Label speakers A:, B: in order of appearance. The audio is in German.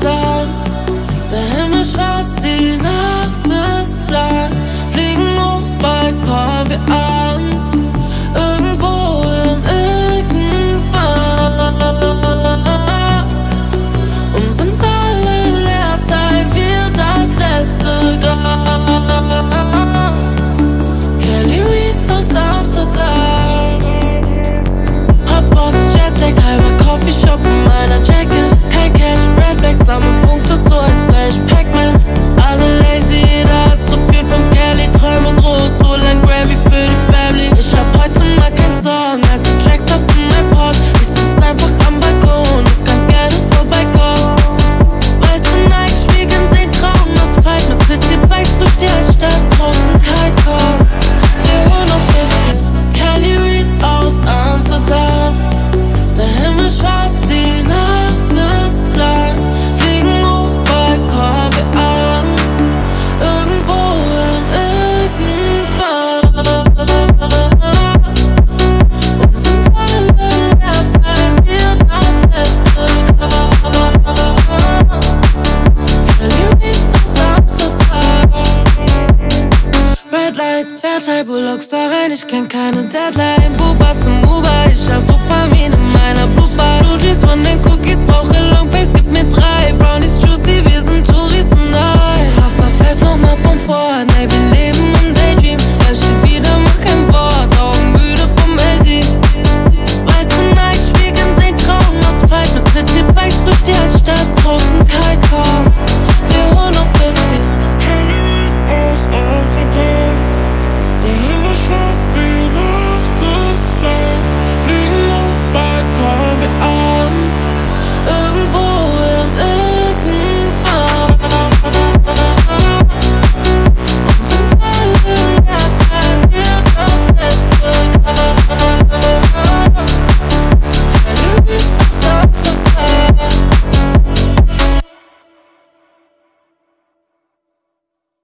A: Der Himmel schwarz, die Nacht ist lang. Fliegen hoch, bald wir an. Zeit, Wertei, da rein, ich kenn keine Deadline. Buba zum Uber, ich hab Dubai.